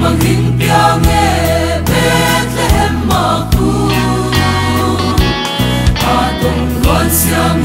mangin piange Bethlehem maku Atong luan siam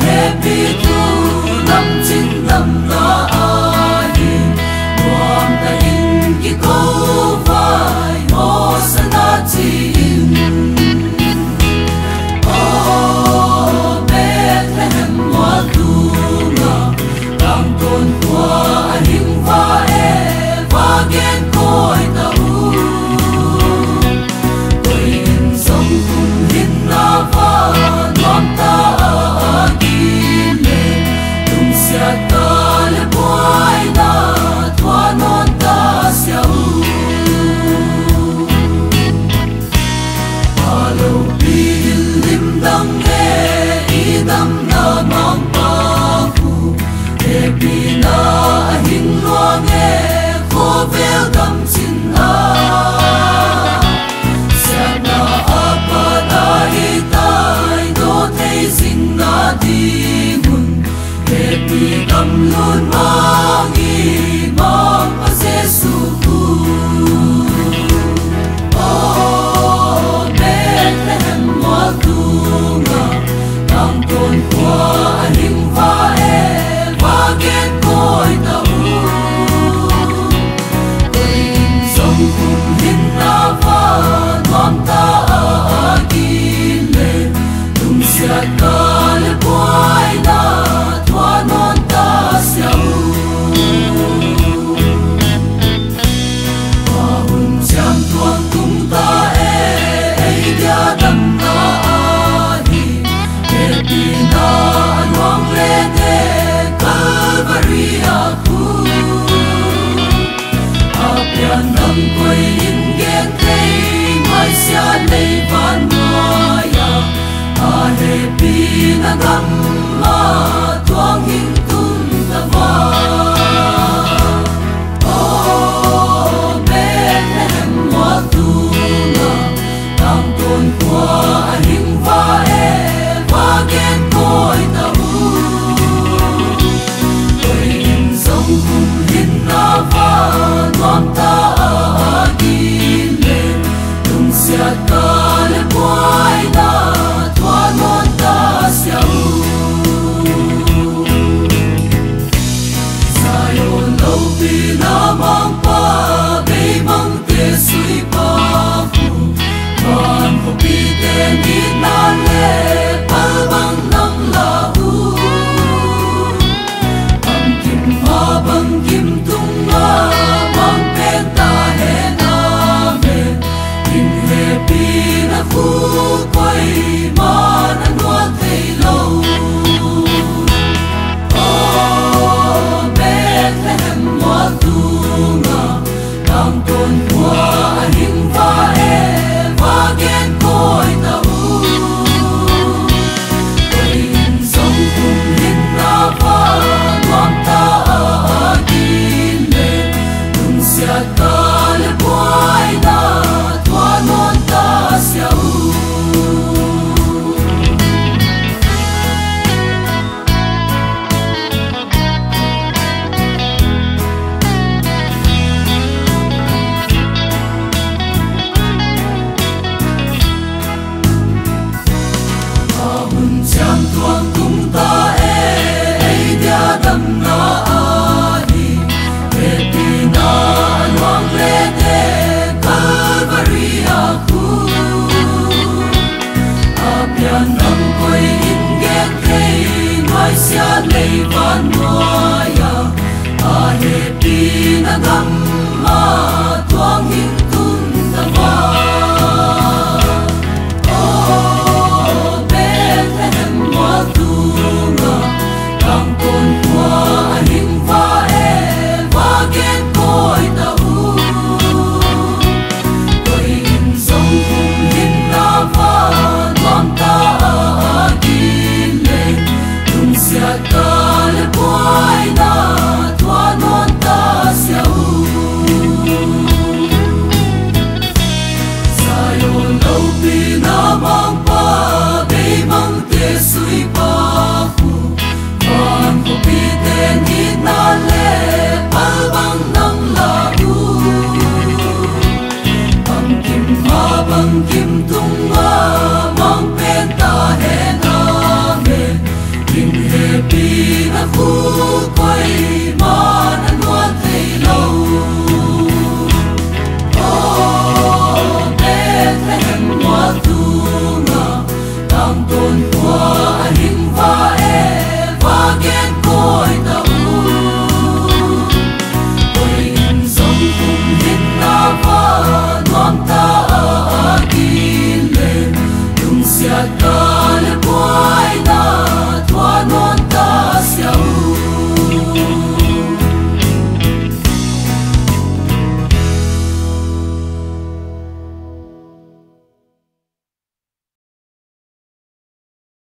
tuôn qua những sea tal cual. sia lei van noya a he pi na gam ma tuang hin